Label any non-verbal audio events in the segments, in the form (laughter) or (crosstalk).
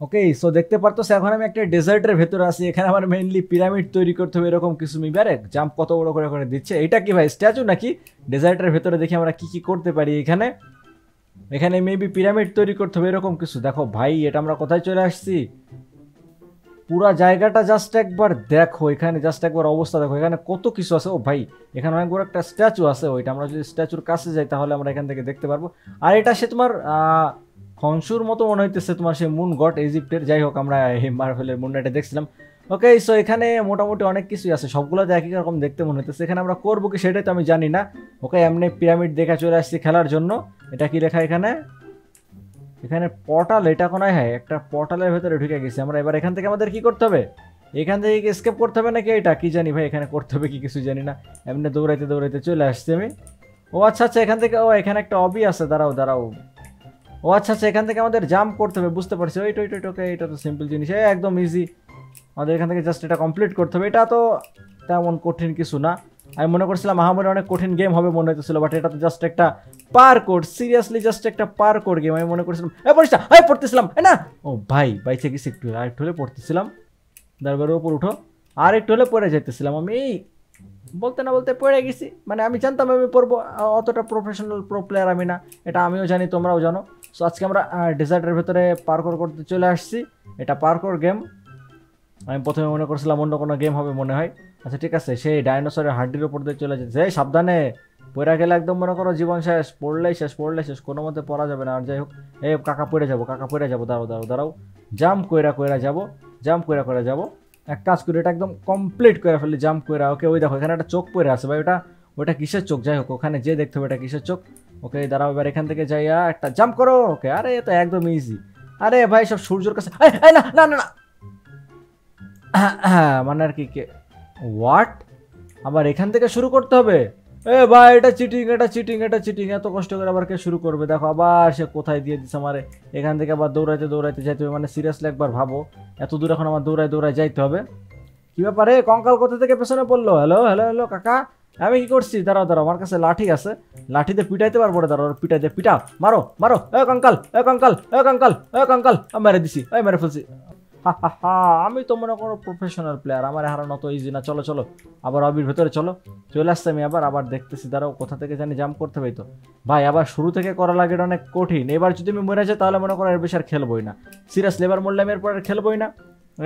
Okay so দেখতে পারতো এখন আমি একটা ডেজার্টের ভেতরে আছি, এখানে আমার মেইনলি পিরামিড তৈরি করতে হবে, এরকম কিছু মিবারে জাম্প কত বড় করে করে দিচ্ছে? এটা কি ভাই স্ট্যাচু নাকি? ডেজার্টের ভেতরে দেখি আমরা কি কি করতে পারি এখানে। এখানে মেবি পিরামিড তৈরি করতে হবে, এরকম কিছু। দেখো ভাই, এটা আমরা কোথায় চলে আসছি? পুরা জায়গাটা জাস্ট একবার দেখো, এখানে জাস্ট একবার অবস্থা দেখো। এখানে কত কিছু আছে। ও ভাই, এখানে অনেক বড় একটা স্ট্যাচু আছে। ওইটা আমরা যদি স্ট্যাচুর কাছে যাই, তাহলে আমরা এখান থেকে দেখতে পারব। আর এটা সে তোমার আহ, খনসুর মতো মনে হইতেছে তোমার সেই মুন গট ইজিপ্টের যাই হোক আমরা মার্ভেলের মুন এটা দেখছিলাম। ওকে সো এখানে মোটামুটি অনেক কিছুই আছে। সবগুলো একই রকম দেখতে মনে হইতেছে। এখানে আমরা করব কি সেটাই তো আমি জানি না। ওকে এমনি পিরামিড দেখা চলে আসছি খেলার জন্য। এটা কি লেখা এখানে? এখানে পটাল এটা কোনো হ্যাঁ একটা পটালের ভেতরে ঢুকে গেছি। আমরা এবার এখান থেকে আমাদের কি করতে হবে? এখান থেকে স্কেপ করতে হবে নাকি এটা? কি জানি ভাই এখানে করতে হবে কি কিছু জানি না। এমনি দৌড়াইতে দৌড়াইতে চলে আসছি আমি। ও আচ্ছা আচ্ছা এখান থেকে ও এখানে একটা অবি আছে। দাঁড়াও দাঁড়াও। ও আচ্ছা আচ্ছা এখান থেকে আমাদের জাম্প করতে হবে বুঝতে পারছি। ওইটা ওইটা, ওকে এটা তো সিম্পল জিনিস। একদম ইজি আমাদের এখান থেকে জাস্ট এটা কমপ্লিট করতে হবে। এটা তো তেমন কঠিন কিছু না। আমি মনে করছিলাম মহামারী অনেক কঠিন গেম হবে মনে হইতেছিল বাট এটা তো জাস্ট একটা পার কোড সিরিয়াসলি জাস্ট একটা পার কোড গেম আমি মনে করছিলাম এ পড়িস এই পড়তেছিলাম না? ও ভাই বাইচে গেছি একটু আর একটু হলে পড়তেছিলাম। দরবারের উপর উঠো। আর একটু হলে পড়ে যাইতেছিলাম আমি। এই বলতে না বলতে পড়ে গেছি। মানে আমি জানতাম আমি পড়ব অতটা প্রফেশনাল প্রো প্লেয়ার আমি না। এটা আমিও জানি, তোমরাও জানো। সো আজকে আমরা ডেজার্টের ভেতরে পার্কর করতে চলে আসছি। এটা পার্কর গেম আমি প্রথমে মনে করছিলাম অন্য কোনো গেম হবে মনে হয়। আচ্ছা ঠিক আছে, সেই ডাইনোসরের হাড্ডির উপর দিয়ে চলে যেতে এই, সাবধানে। পড়ে গেলে একদম মনে করো জীবন শেষ, পড়লেই শেষ পড়লেই শেষ, কোনো মতে পড়া যাবে না। আর যাই হোক এ কাকা পড়ে যাব, কাকা পড়ে যাব, দাঁড়াও দাঁড়াও দাঁড়াও। জাম্প কইরা কইরা যাব, জাম্প কইরা কইরা যাব। এক কাজ করে এটা একদম কমপ্লিট করে ফেলি জাম্প করে ওকে, ওই দেখো, এখানে একটা চোখ পরে আছে, ভাই, ওটা ওটা কিসের চোখ? যাই হোক, ওখানে যে দেখতে হবে, এটা কিসের চোখ? ওকে, দাঁড়াও, এবার এখান থেকে যাইয়া একটা জাম্প করো। ওকে, আরে তো একদম ইজি আরে, ভাই, সব সূর্যের কাছে না না না (coughs) মানে আর কি হোয়াট আবার এখান থেকে শুরু করতে হবে? এ, ভাই, এটা চিটিং এটা চিটিং এটা চিটিং এত কষ্ট করে আবার কে শুরু করবে? দেখো, আবার সে কোথায় দিয়ে দিচ্ছে আমারে। এখান থেকে আবার দৌড়াইতে দৌড়াইতে যাইতে হবে। মানে সিরিয়াসলি একবার ভাবো। এত দূর এখন আমার দৌড়ায় দৌড়ায় যাইতে হবে। কি ব্যাপারে? কঙ্কাল কোথা থেকে পেছনে পড়ল? হ্যালো হ্যালো হ্যালো কাকা। আমি কি করছি? দাঁড়াও দাঁড়াও, আমার কাছে লাঠি আছে। লাঠিতে পিটাইতে পারব না, দাঁড়াও, পিটাইতে পিটাও, মারো মারো। এ কঙ্কাল এ কঙ্কাল এ কঙ্কাল এ কঙ্কাল। মেরে দিছি এই মেরে ফেলছি। আমি তো মনে করো প্রফেশনাল প্লেয়ার আমার হারানো তো ইজি না। চলো চলো, আবার অবির ভেতরে চলো। চলে আসছে আমি আবার আবার দেখতেছি, দাঁড়াও, কোথা থেকে জানি জাম্প করতে হবে তো। ভাই, আবার শুরু থেকে করা লাগে অনেক কঠিন। এবার যদি আমি মরে যাই, তাহলে মনে করো এর বেশি আর খেলবোই না। সিরিয়াসলি এবার মরলে আমি এরপর আর খেলবোই না।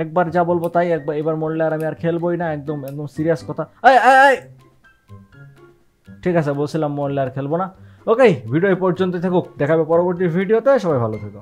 একবার যা বলব তাই, একবার এবার মরলে আর আমি আর খেলবোই না। একদম একদম সিরিয়াস কথা। ঠিক আছে, বলছিলাম মরলে আর খেলব না। ওকে ভিডিও এই পর্যন্ত থাকুক। দেখাবে পরবর্তী ভিডিওতে সবাই ভালো থেকো।